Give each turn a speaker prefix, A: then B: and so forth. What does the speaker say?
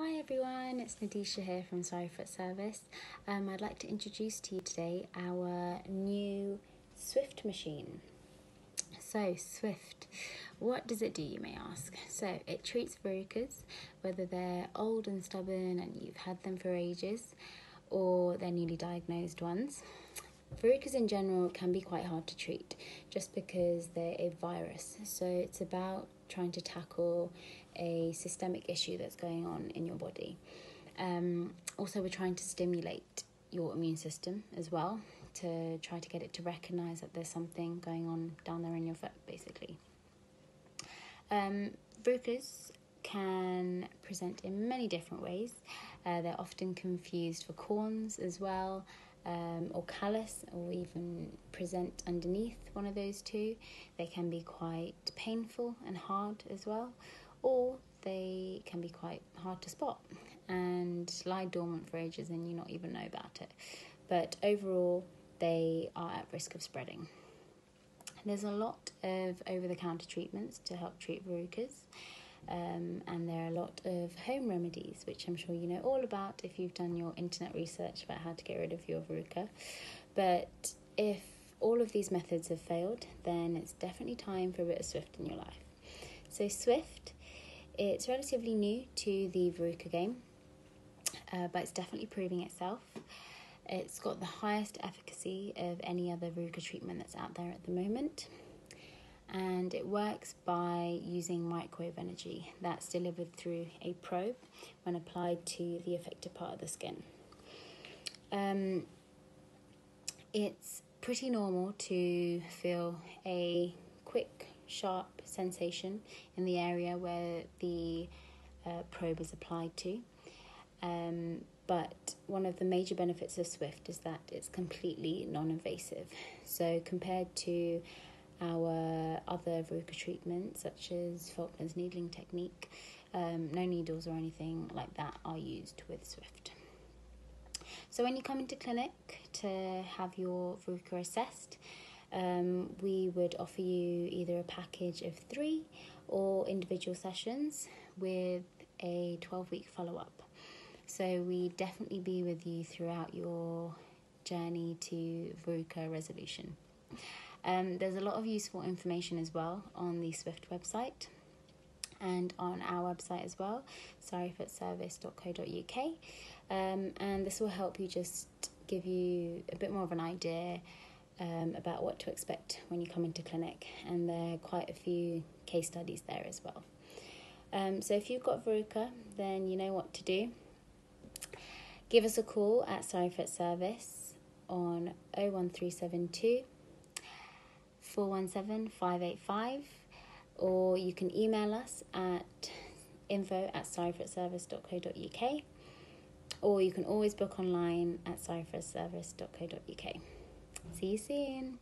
A: Hi everyone, it's Nadisha here from Surrey Foot Service. Um, I'd like to introduce to you today our new Swift machine. So, Swift, what does it do, you may ask? So, it treats verrucas, whether they're old and stubborn and you've had them for ages, or they're newly diagnosed ones. Verrucas in general can be quite hard to treat just because they're a virus. So it's about trying to tackle a systemic issue that's going on in your body. Um, also, we're trying to stimulate your immune system as well to try to get it to recognize that there's something going on down there in your foot, basically. Um, verrucas can present in many different ways. Uh, they're often confused for corns as well um, or callus or even present underneath one of those two. They can be quite painful and hard as well, or they can be quite hard to spot and lie dormant for ages and you not even know about it. But overall, they are at risk of spreading. There's a lot of over the counter treatments to help treat verrucas. Um, and there are a lot of home remedies, which I'm sure you know all about if you've done your internet research about how to get rid of your verruca. But if all of these methods have failed, then it's definitely time for a bit of Swift in your life. So, Swift, it's relatively new to the verruca game, uh, but it's definitely proving itself. It's got the highest efficacy of any other verruca treatment that's out there at the moment and it works by using microwave energy that's delivered through a probe when applied to the affected part of the skin. Um, it's pretty normal to feel a quick, sharp sensation in the area where the uh, probe is applied to. Um, but one of the major benefits of Swift is that it's completely non invasive. So, compared to our other verruca treatments, such as Falknor's needling technique. Um, no needles or anything like that are used with Swift. So when you come into clinic to have your verruca assessed, um, we would offer you either a package of three or individual sessions with a 12 week follow up. So we definitely be with you throughout your journey to verruca resolution. Um, there's a lot of useful information as well on the Swift website and on our website as well, surreyfootservice.co.uk. Um, and this will help you just give you a bit more of an idea um, about what to expect when you come into clinic. And there are quite a few case studies there as well. Um, so if you've got verruca, then you know what to do. Give us a call at Surreyfoot Service on 01372 417 585, or you can email us at info at surreyfootservice.co.uk, or you can always book online at surreyfootservice.co.uk. See you soon.